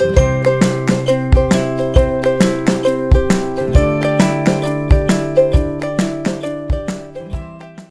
嗯。